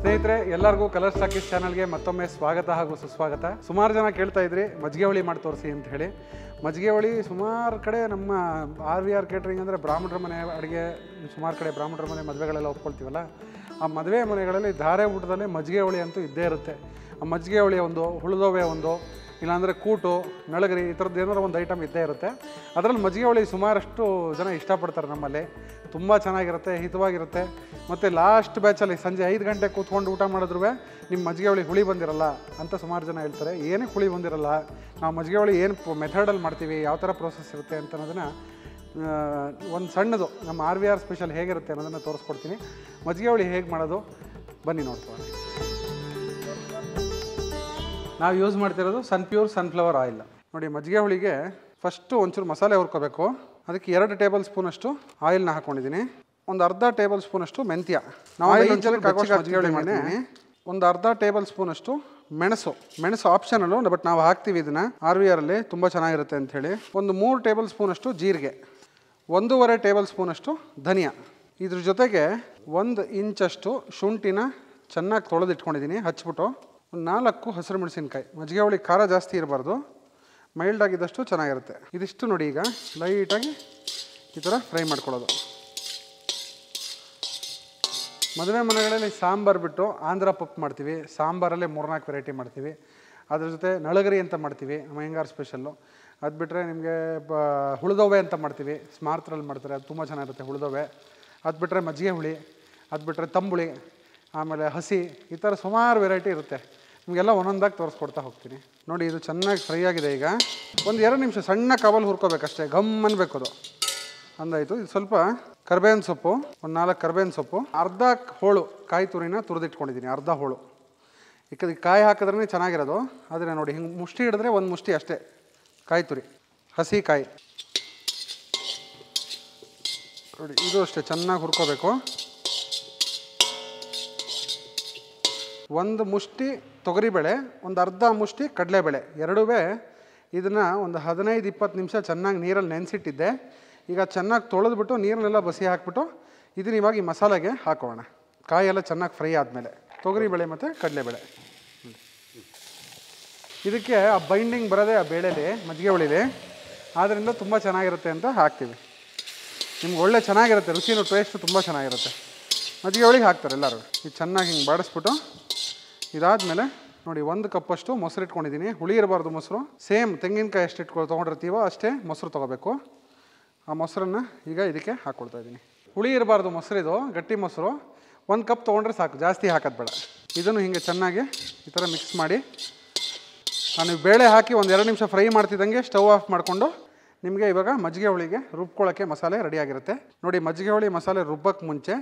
ಸ್ನೇಹಿತರೆ, ಎಲ್ಲರಿಗೂ colour talkies ಚಾನಲ್ಗೆ ಮತ್ತೊಮ್ಮೆ ಸ್ವಾಗತ ಹಾಗೂ ಸುಸ್ವಾಗತ. ಸುಮಾರು ಜನ ಕೇಳ್ತಾ ಇದ್ರಿ ಮಜ್ಜಿಗೆ ಹುಳಿ ಮಾಡಿ ತೋರಿಸಿ ಅಂತ ಹೇಳಿ. ಮಜ್ಜಿಗೆ ಹುಳಿ ಸುಮಾರು ಕಡೆ ನಮ್ಮ ಆರ್ ವಿ ಆರ್ ಕೇಟ್ರಿಂಗ್ ಅಂದರೆ ಬ್ರಾಹ್ಮಣರ ಮನೆ, ಅಡುಗೆ ಸುಮಾರು ಕಡೆ ಬ್ರಾಹ್ಮಣರ ಮನೆ ಮದುವೆಗಳೆಲ್ಲ ಒಪ್ಕೊಳ್ತೀವಲ್ಲ? ಆ ಮದುವೆ ಮನೆಗಳಲ್ಲಿ ಧಾರೆ ಊಟದಲ್ಲಿ ಮಜ್ಜಿಗೆ ಹುಳಿ ಅಂತೂ ಇದ್ದೇ ಇರುತ್ತೆ. ಆ ಮಜ್ಜಿಗೆ ಹೋಳಿಯ ಒಂದು ಹುಳದೋವೆ ಒಂದು ಇಲ್ಲಾಂದರೆ ಕೂಟು, ನಳಗರಿ ಈ ಥರದ್ದು ಏನಾದ್ರು ಒಂದು ಐಟಮ್ ಇದ್ದೇ ಇರುತ್ತೆ. ಅದರಲ್ಲಿ ಮಜ್ಜಿಗೆ ಹೋಳಿ ಸುಮಾರಷ್ಟು ಜನ ಇಷ್ಟಪಡ್ತಾರೆ ನಮ್ಮಲ್ಲಿ. ತುಂಬ ಚೆನ್ನಾಗಿರುತ್ತೆ, ಹಿತವಾಗಿರುತ್ತೆ. ಮತ್ತು ಲಾಸ್ಟ್ ಬ್ಯಾಚಲ್ಲಿ ಸಂಜೆ ಐದು ಗಂಟೆ ಕೂತ್ಕೊಂಡು ಊಟ ಮಾಡಿದ್ರು ನಿಮ್ಮ ಮಜ್ಜಿಗೆ ಹುಳಿ ಹುಳಿ ಬಂದಿರಲ್ಲ ಅಂತ ಸುಮಾರು ಜನ ಹೇಳ್ತಾರೆ. ಏನಕ್ಕೆ ಹುಳಿ ಬಂದಿರಲ್ಲ? ನಾವು ಮಜ್ಜಿಗೆ ಹುಳಿ ಏನು ಮೆಥಡಲ್ಲಿ ಮಾಡ್ತೀವಿ, ಯಾವ ಥರ ಪ್ರೋಸೆಸ್ ಇರುತ್ತೆ ಅಂತ ಅನ್ನೋದನ್ನು ಒಂದು ಸಣ್ಣದು, ನಮ್ಮ ಆರ್ ವಿ ಆರ್ ಸ್ಪೆಷಲ್ ಹೇಗಿರುತ್ತೆ ಅನ್ನೋದನ್ನು ತೋರಿಸ್ಕೊಡ್ತೀನಿ. ಮಜ್ಜಿಗೆ ಹುಳಿ ಹೇಗೆ ಮಾಡೋದು? ಬನ್ನಿ ನೋಡ್ಕೊಳ್ಳಿ ನಾವು ಯೂಸ್ ಮಾಡ್ತಿರೋದು ಸನ್ ಪ್ಯೂರ್ ಸನ್ಫ್ಲವರ್ ಆಯಿಲ್ ನೋಡಿ ಮಜ್ಜಿಗೆ ಹುಳಿಗೆ ಫಸ್ಟು ಒಂಚೂರು ಮಸಾಲೆ ಹುರ್ಕೋಬೇಕು. ಅದಕ್ಕೆ ಎರಡು ಟೇಬಲ್ ಸ್ಪೂನಷ್ಟು ಆಯಿಲ್ನ ಹಾಕೊಂಡಿದ್ದೀನಿ. ಒಂದು ಅರ್ಧ ಟೇಬಲ್ ಸ್ಪೂನಷ್ಟು ಮೆಂತ್ಯ. ನಾವು ಮಜ್ಜಿಗೆ ಹುಳಿ ಮಾಡಿದ್ದೀನಿ ಒಂದು ಅರ್ಧ ಟೇಬಲ್ ಸ್ಪೂನಷ್ಟು ಮೆಣಸು. ಮೆಣಸು ಆಪ್ಷನಲ್ಲು ಬಟ್ ನಾವು ಹಾಕ್ತೀವಿ ಇದನ್ನು. ಆರ್ ವಿ ಆರಲ್ಲಿ ತುಂಬ ಚೆನ್ನಾಗಿರುತ್ತೆ ಅಂಥೇಳಿ. ಒಂದು ಮೂರು ಟೇಬಲ್ ಸ್ಪೂನಷ್ಟು ಜೀರಿಗೆ. ಒಂದೂವರೆ ಟೇಬಲ್ ಸ್ಪೂನಷ್ಟು ಧನಿಯಾ. ಇದ್ರ ಜೊತೆಗೆ ಒಂದು ಇಂಚಷ್ಟು ಶುಂಠಿನ ಚೆನ್ನಾಗಿ ತೊಳೆದಿಟ್ಕೊಂಡಿದ್ದೀನಿ ಹಚ್ಬಿಟ್ಟು. ಒಂದು ನಾಲ್ಕು ಹಸಿರು ಮೆಣಸಿನ್ಕಾಯಿ. ಮಜ್ಜಿಗೆ ಹುಳಿ ಖಾರ ಜಾಸ್ತಿ ಇರಬಾರ್ದು. ಮೈಲ್ಡ್ ಆಗಿದ್ದಷ್ಟು ಚೆನ್ನಾಗಿರುತ್ತೆ. ಇದಿಷ್ಟು ನೋಡಿ ಈಗ. ಲೈಟಾಗಿ ಈ ಥರ ಫ್ರೈ ಮಾಡ್ಕೊಳ್ಳೋದು. ಮದುವೆ ಮನೆಗಳಲ್ಲಿ ಸಾಂಬಾರು ಬಿಟ್ಟು ಆಂಧ್ರ ಪಪ್ಪು ಮಾಡ್ತೀವಿ. ಸಾಂಬಾರಲ್ಲೇ ಮೂರ್ನಾಲ್ಕು ವೆರೈಟಿ ಮಾಡ್ತೀವಿ. ಅದ್ರ ಜೊತೆ ನಳಗರಿ ಅಂತ ಮಾಡ್ತೀವಿ. ಮಯಂಗಾರ್ ಸ್ಪೆಷಲ್ಲು ಅದು ಬಿಟ್ಟರೆ ನಿಮಗೆ ಬ, ಹುಳದೋವೆ ಅಂತ ಮಾಡ್ತೀವಿ. ಸ್ಮಾರ್ತ್ರಲ್ಲಿ ಮಾಡ್ತಾರೆ. ಅದು ತುಂಬ ಚೆನ್ನಾಗಿರುತ್ತೆ ಹುಳದೋವೆ. ಅದು ಬಿಟ್ಟರೆ ಮಜ್ಜಿಗೆ ಹುಳಿ ಅದು ಬಿಟ್ಟರೆ ತಂಬುಳಿ. ಆಮೇಲೆ ಹಸಿ. ಈ ಥರ ಸುಮಾರು ವೆರೈಟಿ ಇರುತ್ತೆ. ನಿಮಗೆಲ್ಲ ಒಂದೊಂದಾಗಿ ತೋರಿಸ್ಕೊಡ್ತಾ ಹೋಗ್ತೀನಿ. ನೋಡಿ, ಇದು ಚೆನ್ನಾಗಿ ಫ್ರೈ ಆಗಿದೆ ಈಗ. ಒಂದು ಎರಡು ನಿಮಿಷ ಸಣ್ಣ ಕವಲ್ ಹುರ್ಕೋಬೇಕಷ್ಟೇ ಗಮ್ ಅನ್ಬೇಕು ಅದು. ಅಂದಾಯಿತು. ಇದು ಸ್ವಲ್ಪ ಕರ್ಬೇವಿನ ಸೊಪ್ಪು, ಒಂದು ನಾಲ್ಕು ಕರ್ಬೇವಿನ ಸೊಪ್ಪು, ಅರ್ಧ ಹೋಳು ಕಾಯಿ ತುರಿನ ತುರಿದಿಟ್ಕೊಂಡಿದ್ದೀನಿ, ಅರ್ಧ ಹೋಳು. ಯಾಕಂದ್ರೆ ಕಾಯಿ ಹಾಕಿದ್ರೇ ಚೆನ್ನಾಗಿರೋದು, ಆದರೆ ನೋಡಿ, ಹಿಂಗೆ ಮುಷ್ಟಿ ಹಿಡಿದ್ರೆ ಒಂದು ಮುಷ್ಟಿ ಅಷ್ಟೇ, ಕಾಯಿ ತುರಿ, ಹಸಿ ಕಾಯಿ. ನೋಡಿ, ಇದು ಅಷ್ಟೇ ಚೆನ್ನಾಗಿ ಹುರ್ಕೋಬೇಕು. ಒಂದು ಮುಷ್ಟಿ ತೊಗರಿಬೇಳೆ, ಒಂದು ಅರ್ಧ ಮುಷ್ಟಿ ಕಡಲೆಬೇಳೆ. ಎರಡೂ ಇದನ್ನು ಒಂದು ಹದಿನೈದು ಇಪ್ಪತ್ತು ನಿಮಿಷ ಚೆನ್ನಾಗಿ ನೀರಲ್ಲಿ ನೆನೆಸಿಟ್ಟಿದ್ದೆ. ಈಗ ಚೆನ್ನಾಗಿ ತೊಳೆದ್ಬಿಟ್ಟು ನೀರನ್ನೆಲ್ಲ ಬಸಿ ಹಾಕ್ಬಿಟ್ಟು ಇದನ್ನ ಇವಾಗ ಈ ಮಸಾಲೆಗೆ ಹಾಕೋಣ. ಕಾಯೆಲ್ಲ ಚೆನ್ನಾಗಿ ಫ್ರೈ ಆದಮೇಲೆ. ತೊಗರಿಬೇಳೆ ಮತ್ತು ಕಡಲೆಬೇಳೆ. ಇದಕ್ಕೆ ಆ ಬೈಂಡಿಂಗ್ ಬರೋದೇ ಆ ಬೇಳೆಲಿ, ಮಜ್ಜಿಗೆ ಹುಳಿಲಿ. ಆದ್ದರಿಂದ ತುಂಬ ಚೆನ್ನಾಗಿರುತ್ತೆ ಅಂತ ಹಾಕ್ತೀವಿ. ನಿಮ್ಗೆ ಒಳ್ಳೆ ಚೆನ್ನಾಗಿರುತ್ತೆ, ರುಚಿನೂ ಟೇಸ್ಟು ತುಂಬ ಚೆನ್ನಾಗಿರುತ್ತೆ. ಮಜ್ಜಿಗೆ ಹುಳಿಗೆ ಹಾಕ್ತಾರೆ ಎಲ್ಲರೂ. ಇದು ಚೆನ್ನಾಗಿ ಹಿಂಗೆ ಬಾಡಿಸ್ಬಿಟ್ಟು ಇದಾದಮೇಲೆ ನೋಡಿ, ಒಂದು ಕಪ್ಪಷ್ಟು ಮೊಸರು ಇಟ್ಕೊಂಡಿದ್ದೀನಿ. ಹುಳಿ ಇರಬಾರ್ದು ಮೊಸರು. ಸೇಮ್ ತೆಂಗಿನಕಾಯಿ ಎಷ್ಟು ಇಟ್ಕೊ ತೊಗೊಂಡಿರ್ತೀವೋ ಅಷ್ಟೇ ಮೊಸರು ತೊಗೋಬೇಕು. ಆ ಮೊಸರನ್ನು ಈಗ ಇದಕ್ಕೆ ಹಾಕ್ಕೊಳ್ತಾ ಇದ್ದೀನಿ. ಹುಳಿ ಇರಬಾರ್ದು ಮೊಸರು ಇದು, ಗಟ್ಟಿ ಮೊಸರು. ಒಂದು ಕಪ್ ತೊಗೊಂಡ್ರೆ ಸಾಕು, ಜಾಸ್ತಿ ಹಾಕೋದು ಬೇಡ. ಇದನ್ನು ಹಿಂಗೆ ಚೆನ್ನಾಗಿ ಈ ಥರ ಮಿಕ್ಸ್ ಮಾಡಿ, ನಾನು ಬೇಳೆ ಹಾಕಿ ಒಂದು ಎರಡು ನಿಮಿಷ ಫ್ರೈ ಮಾಡ್ತಿದ್ದಂಗೆ ಸ್ಟವ್ ಆಫ್ ಮಾಡಿಕೊಂಡು ನಿಮಗೆ ಇವಾಗ ಮಜ್ಜಿಗೆ ಹುಳಿಗೆ ರುಬ್ಕೊಳ್ಳೋಕ್ಕೆ ಮಸಾಲೆ ರೆಡಿಯಾಗಿರುತ್ತೆ ನೋಡಿ, ಮಜ್ಜಿಗೆ ಹುಳಿ ಮಸಾಲೆ ರುಬ್ಬಕ್ಕೆ ಮುಂಚೆ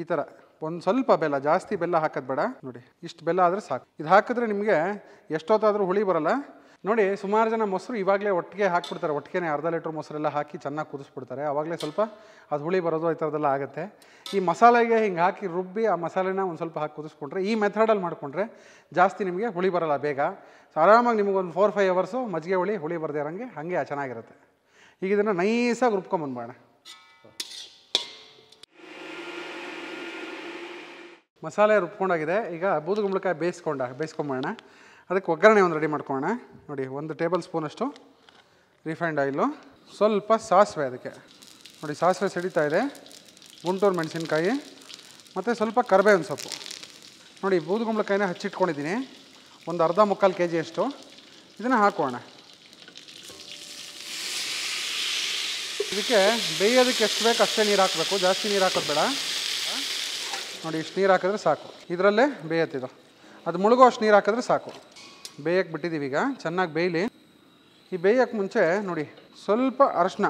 ಈ ಥರ ಒಂದು ಸ್ವಲ್ಪ ಬೆಲ್ಲ, ಜಾಸ್ತಿ ಬೆಲ್ಲ ಹಾಕೋದು ಬೇಡ. ನೋಡಿ, ಇಷ್ಟು ಬೆಲ್ಲ ಆದರೆ ಸಾಕು. ಇದು ಹಾಕಿದ್ರೆ ನಿಮಗೆ ಎಷ್ಟೊತ್ತಾದರೂ ಹುಳಿ ಬರಲ್ಲ. ನೋಡಿ, ಸುಮಾರು ಜನ ಮೊಸರು ಇವಾಗಲೇ ಒಟ್ಟಿಗೆ ಹಾಕ್ಬಿಡ್ತಾರೆ. ಒಟ್ಟಿಗೆ ಅರ್ಧ ಲೀಟ್ರ್ ಮೊಸರೆಲ್ಲ ಹಾಕಿ ಚೆನ್ನಾಗಿ ಕುದಿಸ್ಬಿಡ್ತಾರೆ. ಆವಾಗಲೇ ಸ್ವಲ್ಪ ಅದು ಹುಳಿ ಬರೋದು ಈ ಥರದ್ದೆಲ್ಲ ಆಗುತ್ತೆ. ಈ ಮಸಾಲೆಗೆ ಹಿಂಗೆ ಹಾಕಿ ರುಬ್ಬಿ ಆ ಮಸಾಲೆನ ಒಂದು ಸ್ವಲ್ಪ ಹಾಕಿ ಕುದಿಸ್ಕೊಂಡ್ರೆ, ಈ ಮೆಥಡಲ್ಲಿ ಮಾಡಿಕೊಂಡ್ರೆ ಜಾಸ್ತಿ ನಿಮಗೆ ಹುಳಿ ಬರಲ್ಲ ಬೇಗ. ಸೊ ಆರಾಮಾಗಿ ನಿಮಗೊಂದು ಫೋರ್ ಫೈವ್ ಅವರ್ಸು ಮಜ್ಜಿಗೆ ಹುಳಿ ಹುಳಿ ಬರದೇ ಇರೋಂಗೆ ಹಾಗೆ ಚೆನ್ನಾಗಿರುತ್ತೆ. ಈಗ ಇದನ್ನು ನೈಸಾಗಿ ರುಬ್ಕೊಂಬಂದ್ಬೇಡ ಮಸಾಲೆ ರುಬ್ಕೊಂಡಾಗಿದೆ. ಈಗ ಬೂದುಗುಂಬಳಕಾಯಿ ಬೇಯಿಸ್ಕೊಂಡ ಬೇಯಿಸ್ಕೊಂಬೋಣ ಅದಕ್ಕೆ ಒಗ್ಗರಣೆ ಒಂದು ರೆಡಿ ಮಾಡ್ಕೊಳ್ಳೋಣ. ನೋಡಿ, ಒಂದು ಟೇಬಲ್ ಸ್ಪೂನಷ್ಟು ರಿಫೈಂಡ್ ಆಯಿಲು ಸ್ವಲ್ಪ ಸಾಸಿವೆ ಅದಕ್ಕೆ. ನೋಡಿ, ಸಾಸಿವೆ ಸಿಡಿತಾ ಇದೆ. ಗುಂಟೂರು ಮೆಣಸಿನ್ಕಾಯಿ ಮತ್ತು ಸ್ವಲ್ಪ ಕರಿಬೇವಿನ ಸೊಪ್ಪು. ನೋಡಿ ಬೂದುಗುಂಬಳಕಾಯಿನ ಹಚ್ಚಿಟ್ಕೊಂಡಿದ್ದೀನಿ. ಒಂದು ಅರ್ಧ ಮುಕ್ಕಾಲು ಕೆ ಜಿಯಷ್ಟು ಇದನ್ನು ಹಾಕೋಣ. ಇದಕ್ಕೆ ಬೇಯೋದಕ್ಕೆ ಎಷ್ಟು ಬೇಕು ಅಷ್ಟೇ ನೀರು ಹಾಕಬೇಕು. ಜಾಸ್ತಿ ನೀರು ಹಾಕೋದು ಬೇಡ. ನೋಡಿ ಇಷ್ಟು ನೀರು ಹಾಕಿದ್ರೆ ಸಾಕು. ಇದರಲ್ಲೇ ಬೇಯತ್ತಿದು ಅದು ಮುಳುಗೋ ಅಷ್ಟು ನೀರು ಹಾಕಿದ್ರೆ ಸಾಕು. ಬೇಯಕ್ಕೆ ಬಿಟ್ಟಿದ್ದೀವಿ ಈಗ. ಚೆನ್ನಾಗಿ ಬೇಯಲಿ. ಈ ಬೇಯಕ್ಕೆ ಮುಂಚೆ ನೋಡಿ, ಸ್ವಲ್ಪ ಅರಶಿನ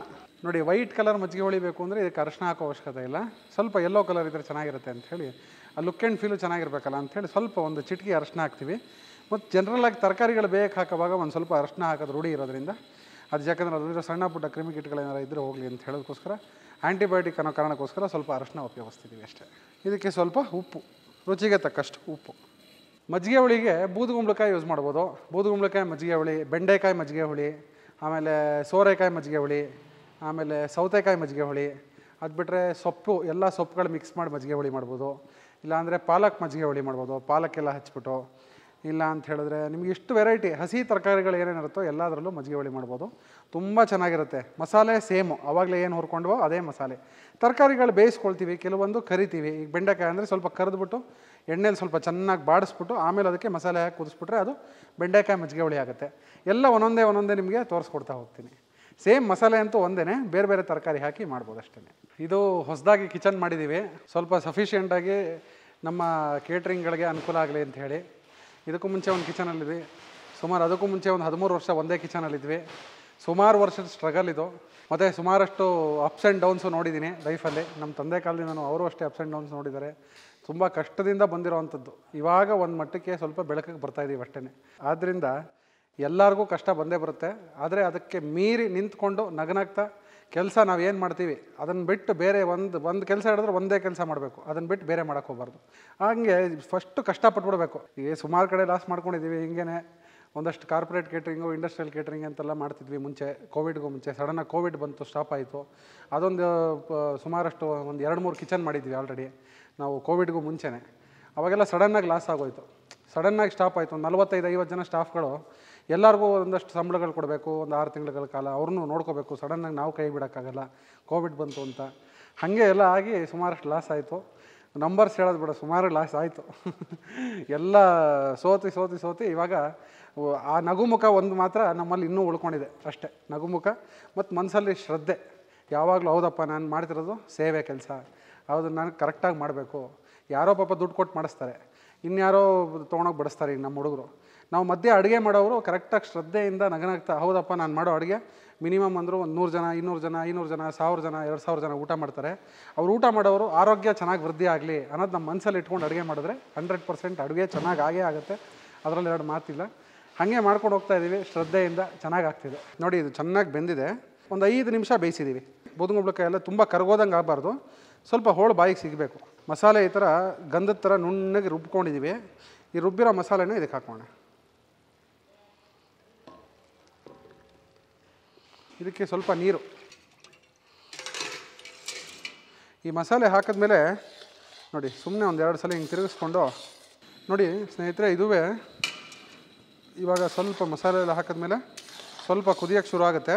ನೋಡಿ, ವೈಟ್ ಕಲರ್ ಮಜ್ಜಿಗೆ ಹೊಳಿಬೇಕು ಅಂದರೆ ಇದಕ್ಕೆ ಅರಶಿನ ಹಾಕೋ ಅವಶ್ಯಕತೆ ಇಲ್ಲ. ಸ್ವಲ್ಪ ಯೆಲ್ಲೋ ಕಲರ್ ಇದ್ದರೆ ಚೆನ್ನಾಗಿರುತ್ತೆ ಅಂಥೇಳಿ ಆ ಲುಕ್ ಆ್ಯಂಡ್ ಫೀಲು ಚೆನ್ನಾಗಿರ್ಬೇಕಲ್ಲ ಅಂಥೇಳಿ ಸ್ವಲ್ಪ ಒಂದು ಚಿಟಿಕೆ ಅರಶಿನ ಹಾಕ್ತೀವಿ. ಮತ್ತು ಜನರಲಾಗಿ ತರಕಾರಿಗಳು ಬೇಯಕ್ಕೆ ಹಾಕೋವಾಗ ಒಂದು ಸ್ವಲ್ಪ ಅರಶಿನ ಹಾಕೋದು ರೂಢಿ ಇರೋದ್ರಿಂದ, ಅದು ಯಾಕಂದರೆ ಅದರಿಂದ ಸಣ್ಣ ಪುಟ್ಟ ಕ್ರಿಮಿಕೀಟಗಳೇನಾರು ಇದ್ದರೆ ಹೋಗಲಿ ಅಂತ ಹೇಳೋದಕ್ಕೋಸ್ಕರ ಆ್ಯಂಟಿಬಯೋಟಿಕ್ ಅನ್ನೋ ಕಾರಣಕ್ಕೋಸ್ಕರ ಸ್ವಲ್ಪ ಅರಶಿನ ಉಪಯೋಗಿಸ್ತಿದ್ದೀವಿ ಅಷ್ಟೇ. ಇದಕ್ಕೆ ಸ್ವಲ್ಪ ಉಪ್ಪು. ರುಚಿಗೆ ತಕ್ಕಷ್ಟು ಉಪ್ಪು. ಮಜ್ಜಿಗೆ ಹುಳಿಗೆ ಬೂದುಗುಂಬಳಕಾಯಿ ಯೂಸ್ ಮಾಡ್ಬೋದು. ಬೂದುಗುಂಬಳಕಾಯಿ ಮಜ್ಜಿಗೆ ಹುಳಿ, ಬೆಂಡೆಕಾಯಿ ಮಜ್ಜಿಗೆ ಹುಳಿ, ಆಮೇಲೆ ಸೋರೆಕಾಯಿ ಮಜ್ಜಿಗೆ ಹುಳಿ, ಆಮೇಲೆ ಸೌತೆಕಾಯಿ ಮಜ್ಜಿಗೆ ಹುಳಿ. ಅದು ಬಿಟ್ಟರೆ ಸೊಪ್ಪು, ಎಲ್ಲ ಸೊಪ್ಪುಗಳು ಮಿಕ್ಸ್ ಮಾಡಿ ಮಜ್ಜಿಗೆ ಹುಳಿ ಮಾಡ್ಬೋದು. ಇಲ್ಲಾಂದರೆ ಪಾಲಕ್ ಮಜ್ಜಿಗೆ ಹುಳಿ ಮಾಡ್ಬೋದು. ಪಾಲಕ್ಕೆಲ್ಲ ಹಚ್ಬಿಟ್ಟು ಇಲ್ಲ ಅಂತ ಹೇಳಿದ್ರೆ ನಿಮ್ಗೆ ಎಷ್ಟು ವೆರೈಟಿ ಹಸಿ ತರಕಾರಿಗಳು ಏನೇನಿರುತ್ತೋ ಎಲ್ಲದರಲ್ಲೂ ಮಜ್ಜಿಗೆ ಹುಳಿ ಮಾಡ್ಬೋದು. ತುಂಬ ಚೆನ್ನಾಗಿರುತ್ತೆ. ಮಸಾಲೆ ಸೇಮು. ಆವಾಗಲೇ ಏನು ಹುರ್ಕೊಂಡ್ವೋ ಅದೇ ಮಸಾಲೆ. ತರಕಾರಿಗಳು ಬೇಯಿಸ್ಕೊಳ್ತೀವಿ. ಕೆಲವೊಂದು ಕರಿತೀವಿ. ಈಗ ಬೆಂಡೆಕಾಯಿ ಅಂದರೆ ಸ್ವಲ್ಪ ಕರೆದ್ಬಿಟ್ಟು ಎಣ್ಣೆಲಿ ಸ್ವಲ್ಪ ಚೆನ್ನಾಗಿ ಬಾಡಿಸ್ಬಿಟ್ಟು ಆಮೇಲೆ ಅದಕ್ಕೆ ಮಸಾಲೆ ಹಾಕಿ ಕುದಿಸ್ಬಿಟ್ರೆ ಅದು ಬೆಂಡೆಕಾಯಿ ಮಜ್ಜಿಗೆ ಹುಳಿ ಆಗುತ್ತೆ. ಎಲ್ಲ ಒಂದೊಂದೇ ಒಂದೊಂದೇ ನಿಮಗೆ ತೋರಿಸ್ಕೊಡ್ತಾ ಹೋಗ್ತೀನಿ. ಸೇಮ್ ಮಸಾಲೆ ಅಂತೂ ಒಂದೇ ಬೇರೆ ಬೇರೆ ತರಕಾರಿ ಹಾಕಿ ಮಾಡ್ಬೋದು ಅಷ್ಟೇ ಇದು ಹೊಸದಾಗಿ ಕಿಚನ್ ಮಾಡಿದ್ದೀವಿ ಸ್ವಲ್ಪ ಸಫಿಷಿಯೆಂಟಾಗಿ ನಮ್ಮ ಕೇಟ್ರಿಂಗ್ಗಳಿಗೆ ಅನುಕೂಲ ಆಗಲಿ ಅಂತ ಹೇಳಿ. ಇದಕ್ಕೂ ಮುಂಚೆ ಒಂದು ಕಿಚನಲ್ಲಿದ್ವಿ. ಸುಮಾರು ಅದಕ್ಕೂ ಮುಂಚೆ ಒಂದು ಹದಿಮೂರು ವರ್ಷ ಒಂದೇ ಕಿಚನಲ್ಲಿದ್ವಿ. ಸುಮಾರು ವರ್ಷದ ಸ್ಟ್ರಗಲ್ ಇದು. ಮತ್ತು ಸುಮಾರಷ್ಟು ಅಪ್ಸ್ ಆ್ಯಂಡ್ ಡೌನ್ಸು ನೋಡಿದ್ದೀನಿ ಲೈಫಲ್ಲಿ ನಮ್ಮ ತಂದೆ ಕಾಲದಿಂದನೂ ಅವರು ಅಷ್ಟೇ ಅಪ್ಸ್ ಆ್ಯಂಡ್ ಡೌನ್ಸ್ ನೋಡಿದ್ದಾರೆ. ತುಂಬ ಕಷ್ಟದಿಂದ ಬಂದಿರೋವಂಥದ್ದು. ಇವಾಗ ಒಂದು ಮಟ್ಟಕ್ಕೆ ಸ್ವಲ್ಪ ಬೆಳಕಿಗೆ ಬರ್ತಾ ಇದ್ದೀವಿ ಅಷ್ಟೇ ಆದ್ದರಿಂದ ಎಲ್ಲರಿಗೂ ಕಷ್ಟ ಬಂದೇ ಬರುತ್ತೆ. ಆದರೆ ಅದಕ್ಕೆ ಮೀರಿ ನಿಂತ್ಕೊಂಡು ನಗನಗ್ತಾ ಕೆಲಸ ನಾವು ಏನು ಮಾಡ್ತೀವಿ? ಅದನ್ನು ಬಿಟ್ಟು ಬೇರೆ ಒಂದು ಒಂದು ಕೆಲಸ ಹೇಳಿದ್ರೆ ಒಂದೇ ಕೆಲಸ ಮಾಡಬೇಕು. ಅದನ್ನು ಬಿಟ್ಟು ಬೇರೆ ಮಾಡೋಕ್ಕೆ ಹೋಗ್ಬಾರ್ದು. ಹಾಗೆ ಫಸ್ಟು ಕಷ್ಟಪಟ್ಬಿಡ್ಬೇಕು. ಈಗ ಸುಮಾರು ಕಡೆ ಲಾಸ್ ಮಾಡ್ಕೊಂಡಿದ್ದೀವಿ ಹಿಂಗೇನೆ. ಒಂದಷ್ಟು ಕಾರ್ಪೊರೇಟ್ ಕೇಟ್ರಿಂಗು ಇಂಡಸ್ಟ್ರಿಯಲ್ ಕೇಟ್ರಿಂಗ್ ಅಂತೆಲ್ಲ ಮಾಡ್ತಿದ್ವಿ ಮುಂಚೆ. ಕೋವಿಡ್ಗೂ ಮುಂಚೆ. ಸಡನ್ನಾಗಿ ಕೋವಿಡ್ ಬಂತು ಸ್ಟಾಪ್ ಆಯಿತು. ಅದೊಂದು ಸುಮಾರಷ್ಟು ಒಂದು ಎರಡು, ಮೂರು ಕಿಚನ್ ಮಾಡಿದ್ವಿ ಆಲ್ರೆಡಿ ನಾವು ಕೋವಿಡ್ಗೂ ಮುಂಚೆನೇ. ಅವಾಗೆಲ್ಲ ಸಡನ್ನಾಗಿ ಲಾಸ್ ಆಗೋಯ್ತು. ಸಡನ್ನಾಗಿ ಸ್ಟಾಪ್ ಆಯಿತು. ಒಂದು ನಲ್ವತ್ತೈದು ಐವತ್ತು ಜನ ಸ್ಟಾಫ್ಗಳು ಎಲ್ಲರಿಗೂ ಒಂದಷ್ಟು ಸಂಬಳಗಳು ಕೊಡಬೇಕು, ಒಂದು ಆರು ತಿಂಗಳ ಕಾಲ ಅವ್ರನ್ನೂ ನೋಡ್ಕೋಬೇಕು. ಸಡನ್ನಾಗಿ ನಾವು ಕೈ ಬಿಡೋಕ್ಕಾಗಲ್ಲ ಕೋವಿಡ್ ಬಂತು ಅಂತ. ಹಾಗೆ ಎಲ್ಲ ಆಗಿ ಸುಮಾರಷ್ಟು ಲಾಸ್ ಆಯಿತು. ನಂಬರ್ಸ್ ಹೇಳೋದು ಬಿಡ, ಸುಮಾರು ಲಾಸ್ ಆಯಿತು. ಎಲ್ಲ ಸೋತಿ ಸೋತಿ ಸೋತಿ ಇವಾಗ ಆ ನಗುಮುಖ ಒಂದು ಮಾತ್ರ ನಮ್ಮಲ್ಲಿ ಇನ್ನೂ ಉಳ್ಕೊಂಡಿದೆ ಅಷ್ಟೇ. ನಗುಮುಖ ಮತ್ತು ಮನಸ್ಸಲ್ಲಿ ಶ್ರದ್ಧೆ. ಯಾವಾಗಲೂ ಹೌದಪ್ಪ ನಾನು ಮಾಡ್ತಿರೋದು ಸೇವೆ ಕೆಲಸ. ಹೌದು, ನಾನು ಕರೆಕ್ಟಾಗಿ ಮಾಡಬೇಕು. ಯಾರೋ ಪಾಪ ದುಡ್ಡು ಕೊಟ್ಟು ಮಾಡಿಸ್ತಾರೆ. ಇನ್ಯಾರೋ ತೊಗೊಂಡೋಗಿ ಬಡಿಸ್ತಾರೆ ಈಗ ನಮ್ಮ ಹುಡುಗರು. ನಾವು ಮಧ್ಯೆ ಅಡುಗೆ ಮಾಡೋರು ಕರೆಕ್ಟಾಗಿ ಶ್ರದ್ಧೆಯಿಂದ ನಗನಗ್ತಾ, ಹೌದಪ್ಪ ನಾನು ಮಾಡೋ ಅಡುಗೆ, ಮಿನಿಮಮ್ ಅಂದರೂ ಒಂದು ನೂರು ಜನ, ಇನ್ನೂರು ಜನ, ಐನೂರು ಜನ, ಸಾವಿರ ಜನ, ಎರಡು ಸಾವಿರ ಜನ ಊಟ ಮಾಡ್ತಾರೆ. ಅವ್ರು ಊಟ ಮಾಡೋರು ಆರೋಗ್ಯ ಚೆನ್ನಾಗಿ ವೃದ್ಧಿ ಆಗಲಿ ಅನ್ನೋದು ನಮ್ಮ ಮನಸ್ಸಲ್ಲಿ ಇಟ್ಕೊಂಡು ಅಡುಗೆ ಮಾಡಿದ್ರೆ ಹಂಡ್ರೆಡ್ ಪರ್ಸೆಂಟ್ ಅಡುಗೆ ಚೆನ್ನಾಗಿ ಆಗೇ ಆಗುತ್ತೆ. ಅದರಲ್ಲಿ ಎರಡು ಮಾತಿಲ್ಲ. ಹಾಗೆ ಮಾಡ್ಕೊಂಡು ಹೋಗ್ತಾ ಇದ್ದೀವಿ ಶ್ರದ್ಧೆಯಿಂದ ಚೆನ್ನಾಗಿ ಆಗ್ತಿದೆ. ನೋಡಿ ಇದು ಚೆನ್ನಾಗಿ ಬೆಂದಿದೆ. ಒಂದು ಐದು ನಿಮಿಷ ಬೇಯಿಸಿದ್ದೀವಿ ಬೂದುಗುಂಬಳಕಾಯಿ ಎಲ್ಲ ತುಂಬ ಕರಗೋದಂಗೆ ಆಗಬಾರ್ದು. ಸ್ವಲ್ಪ ಹೋಳು ಬಾಯಿಗೆ ಸಿಗಬೇಕು. ಮಸಾಲೆ ಈ ಥರ ಗಂಧದ ಥರ ನುಣ್ಣಗೆ ರುಬ್ಕೊಂಡಿದ್ದೀವಿ ಈ ರುಬ್ಬಿರೋ ಮಸಾಲೆನೂ ಇದಕ್ಕೆ ಹಾಕೋಣ. ಇದಕ್ಕೆ ಸ್ವಲ್ಪ ನೀರು. ಈ ಮಸಾಲೆ ಹಾಕಿದ್ಮೇಲೆ ನೋಡಿ ಸುಮ್ಮನೆ ಒಂದು ಎರಡು ಸಲ ಹಿಂಗೆ ತಿರುಗಿಸ್ಕೊಂಡು, ನೋಡಿ ಸ್ನೇಹಿತರೆ, ಇದುವೇ ಇವಾಗ ಸ್ವಲ್ಪ ಮಸಾಲೆ ಎಲ್ಲ ಹಾಕಿದ್ಮೇಲೆ ಸ್ವಲ್ಪ ಕುದಿಯೋಕ್ಕೆ ಶುರು ಆಗುತ್ತೆ.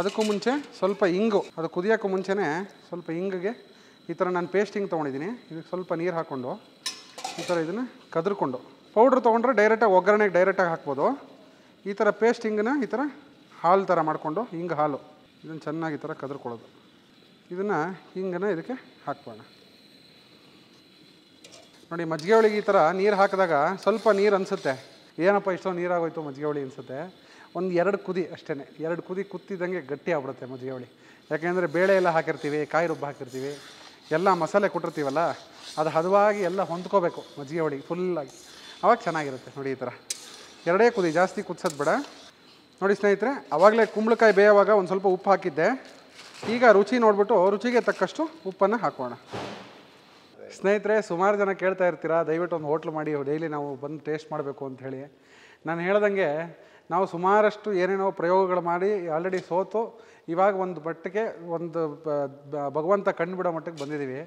ಅದಕ್ಕೂ ಮುಂಚೆ ಸ್ವಲ್ಪ ಇಂಗು, ಅದು ಕುದಿಯೋಕ್ಕೂ ಮುಂಚೆನೇ ಸ್ವಲ್ಪ ಇಂಗಿಗೆ ಈ ಥರ ನಾನು ಪೇಸ್ಟಿಂಗ್ ತೊಗೊಂಡಿದ್ದೀನಿ. ಇದಕ್ಕೆ ಸ್ವಲ್ಪ ನೀರು ಹಾಕ್ಕೊಂಡು ಈ ಥರ ಇದನ್ನು ಕದ್ರಕೊಂಡು. ಪೌಡ್ರ್ ತೊಗೊಂಡ್ರೆ ಡೈರೆಕ್ಟಾಗಿ ಒಗ್ಗರಣೆಗೆ ಡೈರೆಕ್ಟಾಗಿ ಹಾಕ್ಬೋದು. ಈ ಥರ ಪೇಸ್ಟ್ ಹಿಂಗನ್ನ ಈ ಥರ ಹಾಲು ಥರ ಮಾಡಿಕೊಂಡು ಹಿಂಗೆ ಹಾಲು. ಇದನ್ನು ಚೆನ್ನಾಗಿ ಥರ ಕದ್ರಕೊಳ್ಳೋದು. ಇದನ್ನು ಹಿಂಗನ ಇದಕ್ಕೆ ಹಾಕ್ಬೋಣ ನೋಡಿ ಮಜ್ಜಿಗೆ ಹೋಳಿಗೆ ಈ ಥರ ನೀರು ಹಾಕಿದಾಗ ಸ್ವಲ್ಪ ನೀರು ಅನಿಸುತ್ತೆ. ಏನಪ್ಪ ಇಷ್ಟೋ ನೀರಾಗೋಯ್ತು ಮಜ್ಜಿಗೆ ಹುಳಿ ಅನಿಸುತ್ತೆ. ಒಂದು ಎರಡು ಕುದಿ ಅಷ್ಟೇ ಎರಡು ಕುದಿ ಕುತ್ತಿದಂಗೆ ಗಟ್ಟಿ ಆಗ್ಬಿಡುತ್ತೆ ಮಜ್ಜಿಗೆ ಹುಳಿ ಯಾಕೆಂದರೆ ಬೇಳೆ ಎಲ್ಲ ಹಾಕಿರ್ತೀವಿ, ಕಾಯಿ ರುಬ್ಬ ಹಾಕಿರ್ತೀವಿ, ಎಲ್ಲ ಮಸಾಲೆ ಕೊಟ್ಟಿರ್ತೀವಲ್ಲ, ಅದು ಹದವಾಗಿ ಎಲ್ಲ ಹೊಂದ್ಕೋಬೇಕು ಮಜ್ಜಿಗೆ ಹುಳಿ ಫುಲ್ಲಾಗಿ ಅವಾಗ ಚೆನ್ನಾಗಿರುತ್ತೆ ನೋಡಿ ಈ ಥರ. ಎರಡೇ ಕುದಿ, ಜಾಸ್ತಿ ಕುದಿಸೋದು ಬೇಡ. ನೋಡಿ ಸ್ನೇಹಿತರೆ ಆವಾಗಲೇ ಕುಂಬಳಕಾಯಿ ಬೇಯುವಾಗ ಒಂದು ಸ್ವಲ್ಪ ಉಪ್ಪು ಹಾಕಿದ್ದೆ. ಈಗ ರುಚಿ ನೋಡಿಬಿಟ್ಟು ರುಚಿಗೆ ತಕ್ಕಷ್ಟು ಉಪ್ಪನ್ನು ಹಾಕೋಣ. ಸ್ನೇಹಿತರೆ, ಸುಮಾರು ಜನ ಕೇಳ್ತಾ ಇರ್ತೀರಾ, ದಯವಿಟ್ಟು ಒಂದು ಹೋಟ್ಲ್ ಮಾಡಿ, ಡೈಲಿ ನಾವು ಬಂದು ಟೇಸ್ಟ್ ಮಾಡಬೇಕು ಅಂತ ಹೇಳಿ. ನಾನು ಹೇಳ್ದಂಗೆ ನಾವು ಸುಮಾರಷ್ಟು ಏನೇನೋ ಪ್ರಯೋಗಗಳು ಮಾಡಿ, ಆಲ್ರೆಡಿ ಸೋತು, ಇವಾಗ ಒಂದು ಮಟ್ಟಕ್ಕೆ ಒಂದು ಭಗವಂತ ಕಂಡುಬಿಡೋ ಮಟ್ಟಕ್ಕೆ ಬಂದಿದ್ದೀವಿ.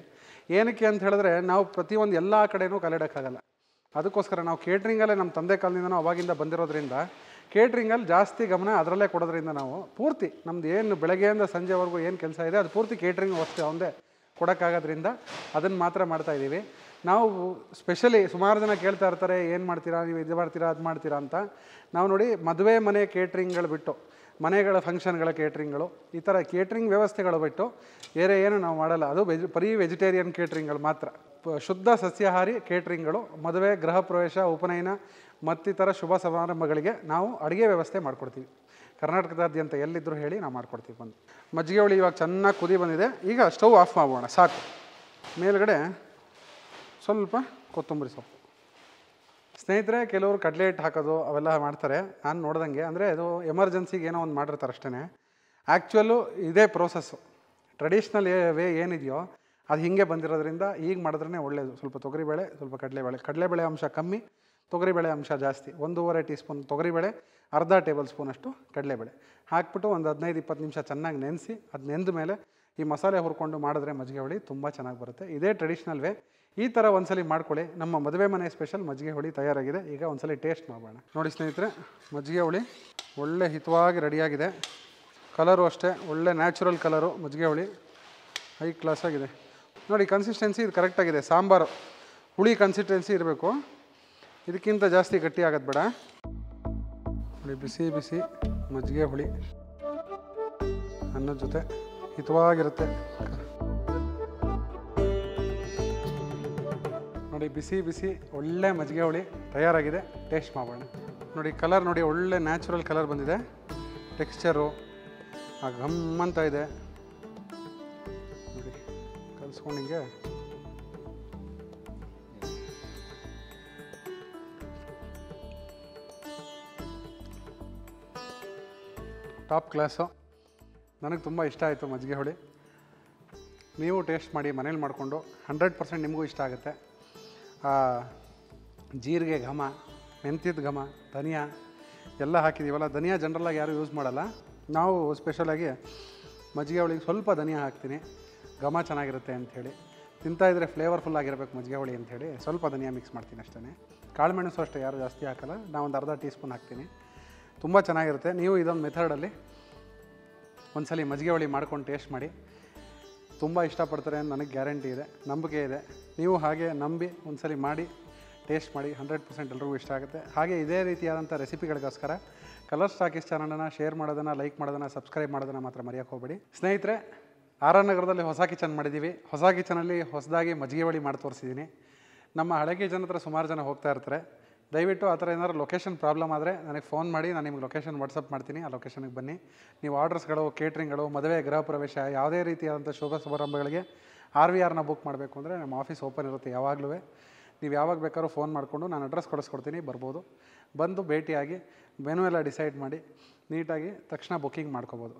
ಏನಕ್ಕೆ ಅಂತ ಹೇಳಿದ್ರೆ, ನಾವು ಪ್ರತಿಯೊಂದು ಎಲ್ಲ ಕಡೆಯೂ ಕಲಿಡೋಕ್ಕಾಗಲ್ಲ. ಅದಕ್ಕೋಸ್ಕರ ನಾವು ಕೇಟ್ರಿಂಗಲ್ಲೇ ನಮ್ಮ ತಂದೆ ಕಾಲದಿಂದನೂ ಅವಾಗಿಂದ ಬಂದಿರೋದ್ರಿಂದ ಕೇಟ್ರಿಂಗಲ್ಲಿ ಜಾಸ್ತಿ ಗಮನ ಅದರಲ್ಲೇ ಕೊಡೋದ್ರಿಂದ ನಾವು ಪೂರ್ತಿ ನಮ್ದು ಏನು ಬೆಳಗ್ಗೆಯಿಂದ ಸಂಜೆವರೆಗೂ ಏನು ಕೆಲಸ ಇದೆ ಅದು ಪೂರ್ತಿ ಕೇಟ್ರಿಂಗ್ ಅಷ್ಟೇ ಒಂದೇ ಕೊಡೋಕ್ಕಾಗೋದ್ರಿಂದ ಅದನ್ನು ಮಾತ್ರ ಮಾಡ್ತಾ ಇದ್ದೀವಿ. ನಾವು ಸ್ಪೆಷಲಿ ಸುಮಾರು ಜನ ಕೇಳ್ತಾ ಇರ್ತಾರೆ, ಏನು ಮಾಡ್ತೀರಾ? ನೀವು ಇದು ಮಾಡ್ತೀರಾ, ಅದು ಮಾಡ್ತೀರಾ? ಅಂತ. ನಾವು ನೋಡಿ ಮದುವೆ ಮನೆ ಕೇಟ್ರಿಂಗ್ಗಳು ಬಿಟ್ಟು ಮನೆಗಳ ಫಂಕ್ಷನ್ಗಳ ಕೇಟ್ರಿಂಗ್ಗಳು ಈ ಥರ ಕೇಟ್ರಿಂಗ್ ವ್ಯವಸ್ಥೆಗಳು ಬಿಟ್ಟು ಬೇರೆ ಏನು ನಾವು ಮಾಡಲ್ಲ. ಅದು ವೆಜ್, ಬರೀ ವೆಜಿಟೇರಿಯನ್ ಕೇಟ್ರಿಂಗ್ಗಳು ಮಾತ್ರ. ಶುದ್ಧ ಸಸ್ಯಾಹಾರಿ ಕೇಟ್ರಿಂಗ್ಗಳು ಮದುವೆ, ಗೃಹ ಪ್ರವೇಶ, ಉಪನಯನ ಮತ್ತಿತರ ಶುಭ ಸಮಾರಂಭಗಳಿಗೆ ನಾವು ಅಡುಗೆ ವ್ಯವಸ್ಥೆ ಮಾಡಿಕೊಡ್ತೀವಿ. ಕರ್ನಾಟಕದಾದ್ಯಂತ ಎಲ್ಲಿದ್ದರೂ ಹೇಳಿ ನಾವು ಮಾಡ್ಕೊಡ್ತೀವಿ ಬಂದು. ಮಜ್ಜಿಗೆ ಹುಳಿ ಇವಾಗ ಚೆನ್ನಾಗಿ ಕುದಿ ಬಂದಿದೆ. ಈಗ ಸ್ಟವ್ ಆಫ್ ಮಾಡೋಣ, ಸಾಕು. ಮೇಲುಗಡೆ ಸ್ವಲ್ಪ ಕೊತ್ತಂಬರಿ ಸೊಪ್ಪು. ಸ್ನೇಹಿತರೆ, ಕೆಲವರು ಕಡಲೆ ಹಿಟ್ಟು ಹಾಕೋದು ಅವೆಲ್ಲ ಮಾಡ್ತಾರೆ. ನಾನು ನೋಡ್ದಂಗೆ, ಅಂದರೆ ಅದು ಎಮರ್ಜೆನ್ಸಿಗೆ ಏನೋ ಒಂದು ಮಾಡಿರ್ತಾರೆ ಅಷ್ಟೇ ಆ್ಯಕ್ಚುಲು ಇದೇ ಪ್ರೋಸೆಸ್ಸು. ಟ್ರೆಡಿಷ್ನಲ್ ವೇ ಏನಿದೆಯೋ, ಅದು ಹೀಗೆ ಬಂದಿರೋದ್ರಿಂದ ಈಗ ಮಾಡಿದ್ರೆ ಒಳ್ಳೆಯದು ಸ್ವಲ್ಪ ತೊಗರಿಬೇಳೆ ಸ್ವಲ್ಪ ಕಡಲೆಬೇಳೆ ಕಡಲೆಬೇಳೆ ಅಂಶ ಕಮ್ಮಿ ತೊಗರಿಬೇಳೆ ಅಂಶ ಜಾಸ್ತಿ. ಒಂದೂವರೆ ಟೀ ಸ್ಪೂನ್ ತೊಗರಿಬೇಳೆ ಅರ್ಧ ಟೇಬಲ್ ಸ್ಪೂನಷ್ಟು ಕಡಲೆಬೇಳೆ ಹಾಕ್ಬಿಟ್ಟು ಒಂದು ಹದಿನೈದು ಇಪ್ಪತ್ತು ನಿಮಿಷ ಚೆನ್ನಾಗಿ ನೆನೆಸಿ, ಅದು ನೆಂದ ಮೇಲೆ ಈ ಮಸಾಲೆ ಹುರ್ಕೊಂಡು ಮಾಡಿದ್ರೆ ಮಜ್ಜಿಗೆ ಹುಳಿ ತುಂಬ ಚೆನ್ನಾಗಿ ಬರುತ್ತೆ. ಇದೇ ಟ್ರೆಡಿಷ್ನಲ್ ವೇ. ಈ ಥರ ಒಂದ್ಸಲಿ ಮಾಡ್ಕೊಳ್ಳಿ. ನಮ್ಮ ಮದುವೆ ಮನೆ ಸ್ಪೆಷಲ್ ಮಜ್ಜಿಗೆ ಹುಳಿ ತಯಾರಾಗಿದೆ. ಈಗ ಒಂದ್ಸಲಿ ಟೇಸ್ಟ್ ಮಾಡೋಣ ನೋಡಿ ಸ್ನೇಹಿತರೆ, ಮಜ್ಜಿಗೆ ಹುಳಿ ಒಳ್ಳೆ ಹಿತವಾಗಿ ರೆಡಿಯಾಗಿದೆ ಕಲರು ಅಷ್ಟೇ, ಒಳ್ಳೆ ನ್ಯಾಚುರಲ್ ಕಲರು ಮಜ್ಜಿಗೆ ಹುಳಿ ಹೈ ಕ್ಲಾಸಾಗಿದೆ ನೋಡಿ ಕನ್ಸಿಸ್ಟೆನ್ಸಿ ಇದು ಕರೆಕ್ಟಾಗಿದೆ ಸಾಂಬಾರು, ಹುಳಿ ಕನ್ಸಿಸ್ಟೆನ್ಸಿ ಇರಬೇಕು. ಇದಕ್ಕಿಂತ ಜಾಸ್ತಿ ಗಟ್ಟಿ ಆಗೋದು ಬೇಡ. ನೋಡಿ ಬಿಸಿ ಬಿಸಿ ಮಜ್ಜಿಗೆ ಹುಳಿ ಅನ್ನದ ಜೊತೆ ಹಿತವಾಗಿರುತ್ತೆ. ನೋಡಿ, ಬಿಸಿ ಬಿಸಿ, ಒಳ್ಳೆ ಮಜ್ಜಿಗೆ ಹುಳಿ ತಯಾರಾಗಿದೆ. ಟೇಸ್ಟ್ ಮಾಡೋಣ ನೋಡಿ ಕಲರ್ ನೋಡಿ, ಒಳ್ಳೆ ನ್ಯಾಚುರಲ್ ಕಲರ್ ಬಂದಿದೆ. ಟೆಕ್ಸ್ಚರು ಆ ಘಮ್ ಅಂತ ಇದೆ. ನೋಡಿ, ಕಲ್ಸ್ಕೊಂಡು ಹಿಂಗೆ. ಟಾಪ್ ಕ್ಲಾಸು ನನಗೆ ತುಂಬ ಇಷ್ಟ ಆಯಿತು ಮಜ್ಜಿಗೆ ಹುಳಿ. ನೀವು ಟೇಸ್ಟ್ ಮಾಡಿ, ಮನೇಲಿ ಮಾಡಿಕೊಂಡು ಹಂಡ್ರೆಡ್ ಪರ್ಸೆಂಟ್ ನಿಮಗೂ ಇಷ್ಟ ಆಗುತ್ತೆ. ಜೀರಿಗೆ ಘಮ, ಮೆಂತ್ಯದ ಘಮ, ಧನಿಯಾ ಎಲ್ಲ ಹಾಕಿದ್ದೀವಲ್ಲ ಧನಿಯಾ ಜನರಲಾಗಿ ಯಾರೂ ಯೂಸ್ ಮಾಡಲ್ಲ. ನಾವು ಸ್ಪೆಷಲಾಗಿ ಮಜ್ಜಿಗೆ ಹುಳಿಗೆ ಸ್ವಲ್ಪ ಧನಿಯಾ ಹಾಕ್ತೀನಿ. ಘಮ ಚೆನ್ನಾಗಿರುತ್ತೆ ಅಂಥೇಳಿ. ತಿಂತಾಯಿದ್ರೆ ಫ್ಲೇವರ್ಫುಲ್ ಆಗಿರಬೇಕು ಮಜ್ಜಿಗೆ ಹುಳಿ ಅಂಥೇಳಿ. ಸ್ವಲ್ಪ ಧನಿಯಾ ಮಿಕ್ಸ್ ಮಾಡ್ತೀನಿ ಅಷ್ಟೇ ಕಾಳುಮೆಣಸು ಅಷ್ಟೇ, ಯಾರು ಜಾಸ್ತಿ ಹಾಕಲ್ಲ. ನಾವು ಒಂದು ಅರ್ಧ ಟೀ ಸ್ಪೂನ್ ಹಾಕ್ತೀನಿ. ತುಂಬ ಚೆನ್ನಾಗಿರುತ್ತೆ. ನೀವು ಇದೊಂದು ಮೆಥಡಲ್ಲಿ ಒಂದ್ಸಲಿ ಮಜ್ಜಿಗೆ ಹುಳಿ ಮಾಡ್ಕೊಂಡು ಟೇಸ್ಟ್ ಮಾಡಿ. ತುಂಬ ಇಷ್ಟಪಡ್ತಾರೆ ಅಂತ ನನಗೆ ಗ್ಯಾರಂಟಿ ಇದೆ, ನಂಬಿಕೆ ಇದೆ. ನೀವು ಹಾಗೆ ನಂಬಿ ಒಂದ್ಸಲಿ ಮಾಡಿ, ಟೇಸ್ಟ್ ಮಾಡಿ, ಹಂಡ್ರೆಡ್ ಪರ್ಸೆಂಟ್ ಎಲ್ರಿಗೂ ಇಷ್ಟ ಆಗುತ್ತೆ. ಹಾಗೆ ಇದೇ ರೀತಿಯಾದಂಥ ರೆಸಿಪಿಗಳಿಗೋಸ್ಕರ ಕಲರ್ ಸ್ಟಾಕಿಸ್ ಚಾನಲನ್ನು ಶೇರ್ ಮಾಡೋದನ್ನು ಲೈಕ್ ಮಾಡೋದನ್ನು ಸಬ್ಸ್ಕ್ರೈಬ್ ಮಾಡೋದನ್ನು ಮಾತ್ರ ಮರೆಯೋಕೆ ಹೋಗಬೇಡಿ. ಸ್ನೇಹಿತರೆ ಆರ್ ನಗರದಲ್ಲಿ ಹೊಸ ಕಿಚನ್ ಮಾಡಿದ್ದೀವಿ. ಹೊಸ ಕಿಚನಲ್ಲಿ ಹೊಸದಾಗಿ ಮಜ್ಜಿಗೆ ಬಳಿ ಮಾಡಿ ತೋರಿಸಿದ್ದೀನಿ ನಮ್ಮ ಹಳೆ ಕಿಚನ್ ಹತ್ರ ಸುಮಾರು ಜನ ಹೋಗ್ತಾ ಇರ್ತಾರೆ. ದಯವಿಟ್ಟು ಆ ಥರ ಏನಾದ್ರು ಲೊಕೇಶನ್ ಪ್ರಾಬ್ಲಮ್ ಆದರೆ ನನಗೆ ಫೋನ್ ಮಾಡಿ, ನಾನು ನಿಮ್ಗೆ ಲೊಕೇಶನ್ ವಾಟ್ಸಪ್ ಮಾಡ್ತೀನಿ, ಆ ಲೊಕೇಶನಿಗೆ ಬನ್ನಿ. ನೀವು ಆರ್ಡರ್ಸ್ಗಳು ಕೇಟ್ರಿಂಗ್ಗಳು ಮದುವೆ, ಗೃಹ ಪ್ರವೇಶ, ಯಾವುದೇ ರೀತಿಯಾದಂಥ ಶುಭ ಸಮಾರಂಭಗಳಿಗೆ ಆರ್ ವಿ ಆರ್ನ ಬುಕ್ ಮಾಡಬೇಕು ಅಂದರೆ ನಮ್ಮ ಆಫೀಸ್ ಓಪನ್ ಇರುತ್ತೆ ಯಾವಾಗಲೂ. ನೀವು ಯಾವಾಗ ಬೇಕಾದ್ರೂ ಫೋನ್ ಮಾಡಿಕೊಂಡು ನಾನು ಅಡ್ರೆಸ್ ಕೊಡಿಸ್ಕೊಡ್ತೀನಿ, ಬರ್ಬೋದು. ಬಂದು ಭೇಟಿಯಾಗಿ ಮೆನು ಎಲ್ಲ ಡಿಸೈಡ್ ಮಾಡಿ ನೀಟಾಗಿ ತಕ್ಷಣ ಬುಕ್ಕಿಂಗ್ ಮಾಡ್ಕೋಬೋದು.